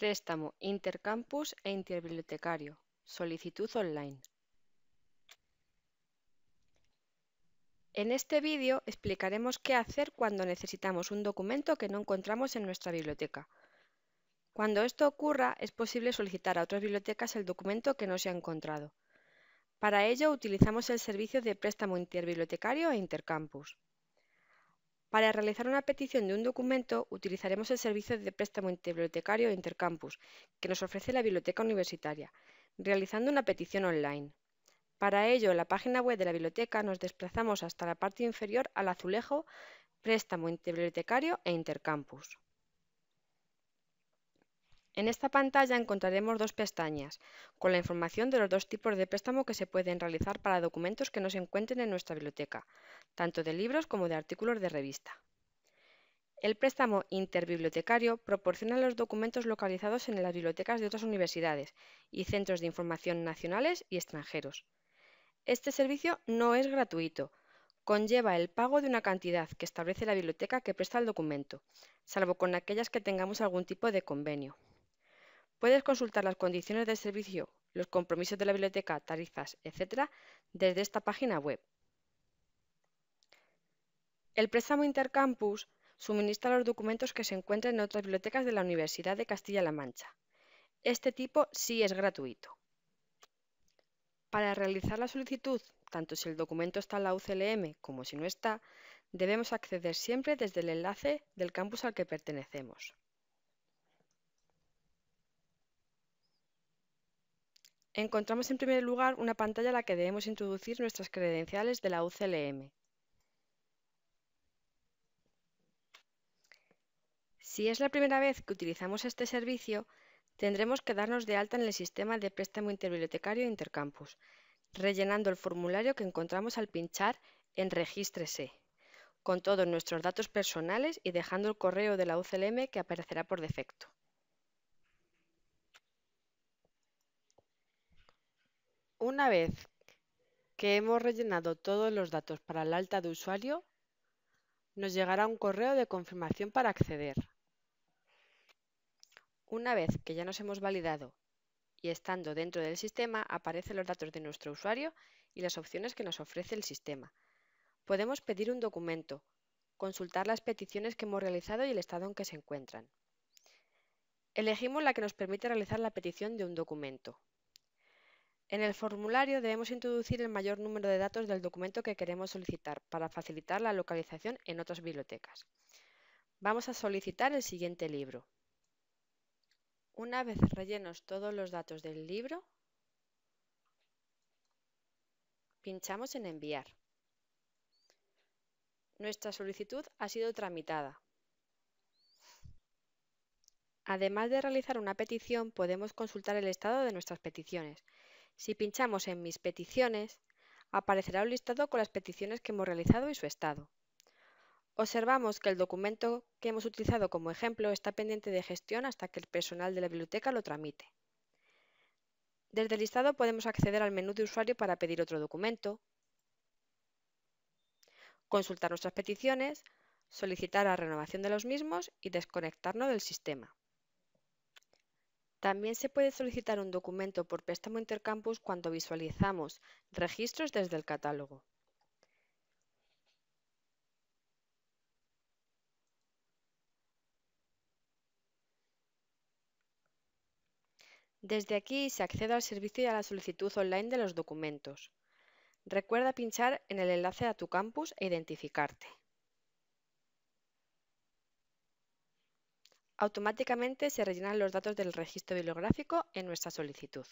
Préstamo intercampus e interbibliotecario. Solicitud online. En este vídeo explicaremos qué hacer cuando necesitamos un documento que no encontramos en nuestra biblioteca. Cuando esto ocurra, es posible solicitar a otras bibliotecas el documento que no se ha encontrado. Para ello utilizamos el servicio de préstamo interbibliotecario e intercampus. Para realizar una petición de un documento utilizaremos el servicio de préstamo interbibliotecario intercampus que nos ofrece la biblioteca universitaria, realizando una petición online. Para ello, en la página web de la biblioteca nos desplazamos hasta la parte inferior al azulejo Préstamo interbibliotecario e intercampus. En esta pantalla encontraremos dos pestañas, con la información de los dos tipos de préstamo que se pueden realizar para documentos que no se encuentren en nuestra biblioteca, tanto de libros como de artículos de revista. El préstamo interbibliotecario proporciona los documentos localizados en las bibliotecas de otras universidades y centros de información nacionales y extranjeros. Este servicio no es gratuito, conlleva el pago de una cantidad que establece la biblioteca que presta el documento, salvo con aquellas que tengamos algún tipo de convenio. Puedes consultar las condiciones del servicio, los compromisos de la biblioteca, tarifas, etc. desde esta página web. El préstamo Intercampus suministra los documentos que se encuentran en otras bibliotecas de la Universidad de Castilla-La Mancha. Este tipo sí es gratuito. Para realizar la solicitud, tanto si el documento está en la UCLM como si no está, debemos acceder siempre desde el enlace del campus al que pertenecemos. Encontramos en primer lugar una pantalla en la que debemos introducir nuestras credenciales de la UCLM. Si es la primera vez que utilizamos este servicio, tendremos que darnos de alta en el sistema de préstamo interbibliotecario Intercampus, rellenando el formulario que encontramos al pinchar en Regístrese, con todos nuestros datos personales y dejando el correo de la UCLM que aparecerá por defecto. Una vez que hemos rellenado todos los datos para el alta de usuario, nos llegará un correo de confirmación para acceder. Una vez que ya nos hemos validado y estando dentro del sistema, aparecen los datos de nuestro usuario y las opciones que nos ofrece el sistema. Podemos pedir un documento, consultar las peticiones que hemos realizado y el estado en que se encuentran. Elegimos la que nos permite realizar la petición de un documento. En el formulario debemos introducir el mayor número de datos del documento que queremos solicitar para facilitar la localización en otras bibliotecas. Vamos a solicitar el siguiente libro. Una vez rellenos todos los datos del libro, pinchamos en Enviar. Nuestra solicitud ha sido tramitada. Además de realizar una petición, podemos consultar el estado de nuestras peticiones, si pinchamos en Mis peticiones, aparecerá un listado con las peticiones que hemos realizado y su estado. Observamos que el documento que hemos utilizado como ejemplo está pendiente de gestión hasta que el personal de la biblioteca lo tramite. Desde el listado podemos acceder al menú de usuario para pedir otro documento, consultar nuestras peticiones, solicitar la renovación de los mismos y desconectarnos del sistema. También se puede solicitar un documento por préstamo intercampus cuando visualizamos registros desde el catálogo. Desde aquí se accede al servicio y a la solicitud online de los documentos. Recuerda pinchar en el enlace a tu campus e identificarte. Automáticamente se rellenan los datos del registro bibliográfico en nuestra solicitud.